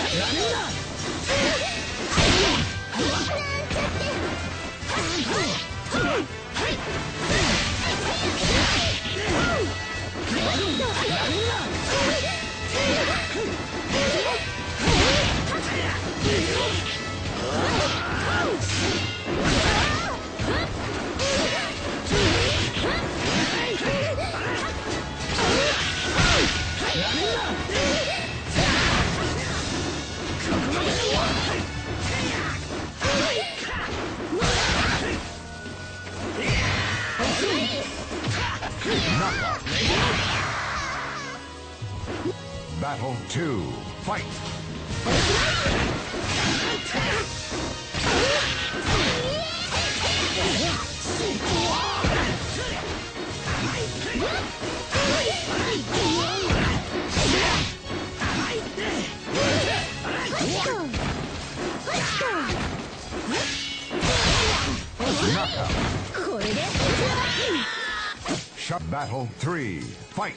やめるな Battle 2, fight! Knockout. Matchup Battle 3. Fight!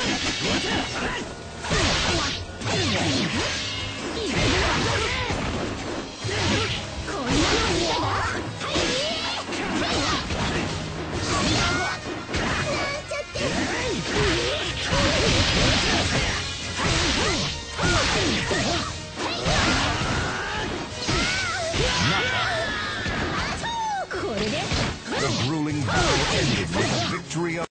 Victory